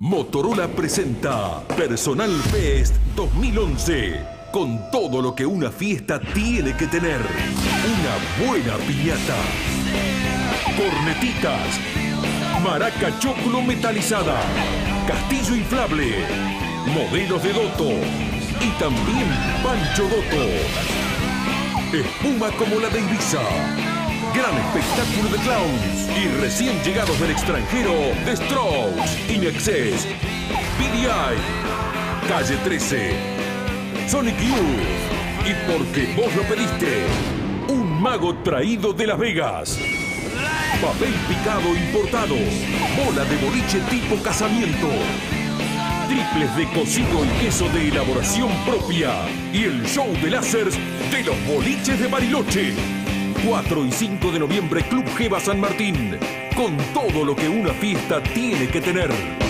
Motorola presenta Personal Fest 2011 con todo lo que una fiesta tiene que tener. Una buena piñata. Cornetitas. Maraca choclo metalizada. Castillo inflable. Modelos de Doto. Y también Pancho Doto. Espuma como la de Ibiza. Gran espectáculo de clowns y recién llegados del extranjero, The Strokes, Inexcess, PDI, Calle 13, Sonic Youth y porque vos lo pediste, un mago traído de Las Vegas. Papel picado importado, bola de boliche tipo casamiento, triples de cocido y queso de elaboración propia y el show de láseres de los boliches de Bariloche. 4 y 5 de noviembre Club Geva San Martín, con todo lo que una fiesta tiene que tener.